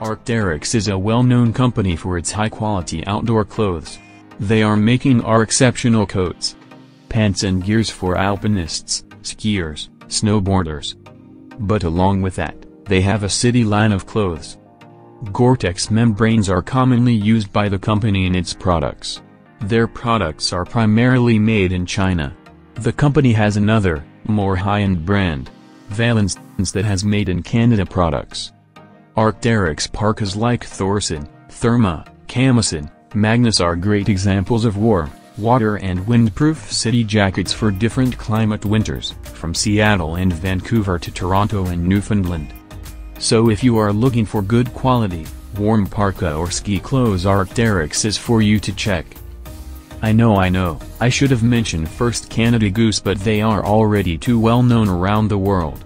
Arc'teryx is a well-known company for its high-quality outdoor clothes. They are making our exceptional coats, pants and gears for alpinists, skiers, snowboarders. But along with that, they have a city line of clothes. Gore-Tex membranes are commonly used by the company in its products. Their products are primarily made in China. The company has another, more high-end brand, Veilance, that has made in Canada products. Arc'teryx parkas like Thorsen, Therme, Camosun, Magnus are great examples of warm, water and windproof city jackets for different climate winters, from Seattle and Vancouver to Toronto and Newfoundland. So if you are looking for good quality, warm parka or ski clothes Arc'teryx is for you to check. I know I know, I should have mentioned first Canada Goose but they are already too well known around the world.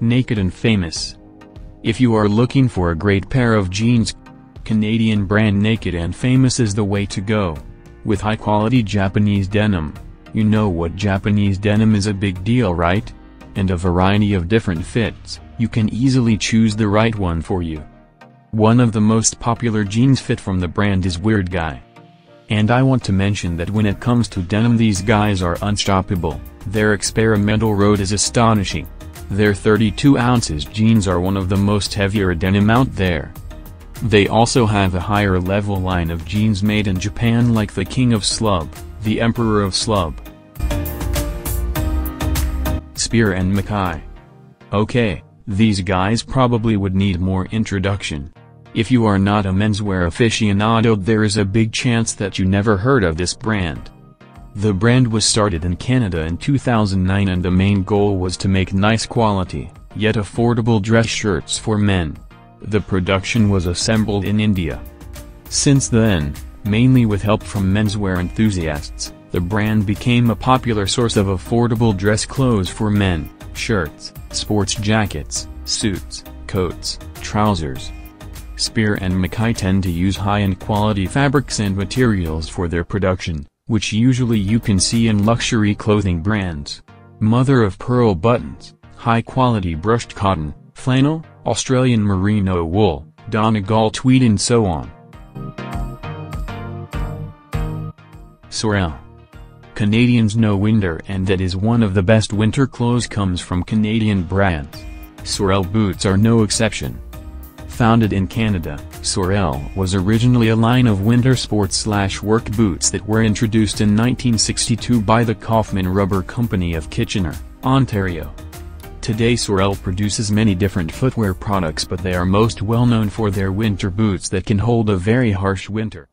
Naked and Famous If you are looking for a great pair of jeans, Canadian brand Naked and Famous is the way to go. With high-quality Japanese denim. You know what Japanese denim is a big deal right? And a variety of different fits, you can easily choose the right one for you. One of the most popular jeans fit from the brand is Weird Guy. And I want to mention that when it comes to denim these guys are unstoppable, their experimental road is astonishing. Their 32 ounces jeans are one of the most heavier denim out there. They also have a higher level line of jeans made in Japan like the King of Slub, the Emperor of Slub. Spier and Mackay. Okay, these guys probably would need more introduction. If you are not a menswear aficionado there is a big chance that you never heard of this brand. The brand was started in Canada in 2009 and the main goal was to make nice quality, yet affordable dress shirts for men. The production was assembled in India. Since then, mainly with help from menswear enthusiasts, the brand became a popular source of affordable dress clothes for men, shirts, sports jackets, suits, coats, trousers. Spier and Mackay tend to use high-end quality fabrics and materials for their production which usually you can see in luxury clothing brands. Mother of pearl buttons, high-quality brushed cotton, flannel, Australian merino wool, Donegal tweed and so on. Sorel. Canadians know winter and that is one of the best winter clothes comes from Canadian brands. Sorel boots are no exception. Founded in Canada, Sorel was originally a line of winter sports-slash-work boots that were introduced in 1962 by the Kaufman Rubber Company of Kitchener, Ontario. Today Sorel produces many different footwear products but they are most well known for their winter boots that can hold a very harsh winter.